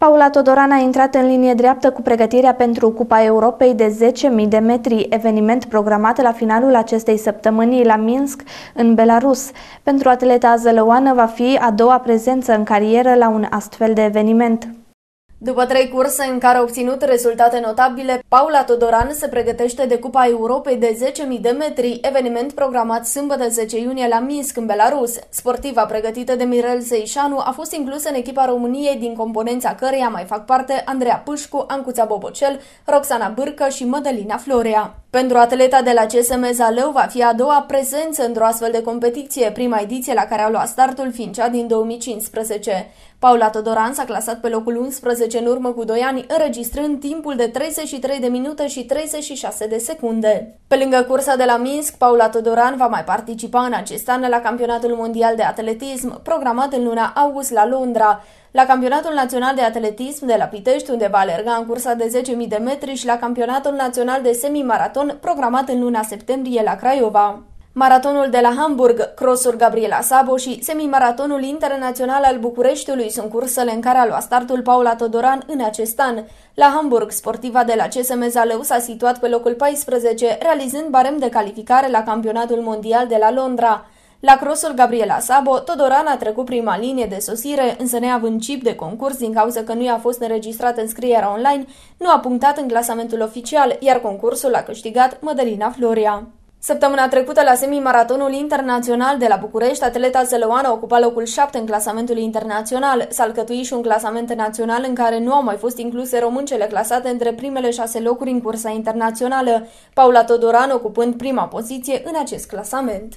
Paula Todoran a intrat în linie dreaptă cu pregătirea pentru Cupa Europei de 10.000 de metri, eveniment programat la finalul acestei săptămâni la Minsk, în Belarus. Pentru atleta zălăoană va fi a doua prezență în carieră la un astfel de eveniment. După trei curse în care a obținut rezultate notabile, Paula Todoran se pregătește de Cupa Europei de 10.000 de metri, eveniment programat sâmbătă 10 iunie la Minsk, în Belarus. Sportiva pregătită de Mirel Seișanu a fost inclusă în echipa României, din componența căreia mai fac parte Andreea Pâșcu, Ancuța Bobocel, Roxana Bârcă și Mădălina Florea. Pentru atleta de la CSM Zalău va fi a doua prezență într-o astfel de competiție, prima ediție la care a luat startul fiind cea din 2015. Paula Todoran s-a clasat pe locul 11 în urmă cu 2 ani, înregistrând timpul de 33 de minute și 36 de secunde. Pe lângă cursa de la Minsk, Paula Todoran va mai participa în acest an la campionatul mondial de atletism, programat în luna august la Londra, la campionatul național de atletism de la Pitești, unde va alerga în cursa de 10.000 de metri și la campionatul național de semimaraton, programat în luna septembrie la Craiova. Maratonul de la Hamburg, crossul Gabriela Sabo și semimaratonul internațional al Bucureștiului sunt cursele în care a luat startul Paula Todoran în acest an. La Hamburg, sportiva de la CSM Zalău s-a situat pe locul 14, realizând barem de calificare la campionatul mondial de la Londra. La crossul Gabriela Sabo, Todoran a trecut prima linie de sosire, însă neavând chip de concurs din cauza că nu i-a fost înregistrat înscrierea online, nu a punctat în clasamentul oficial, iar concursul a câștigat Mădălina Floria. Săptămâna trecută, la semi-maratonul internațional de la București, atleta zălăoană ocupa locul 7 în clasamentul internațional. S-a alcătuit și un clasament național în care nu au mai fost incluse româncele clasate între primele șase locuri în cursa internațională, Paula Todoran ocupând prima poziție în acest clasament.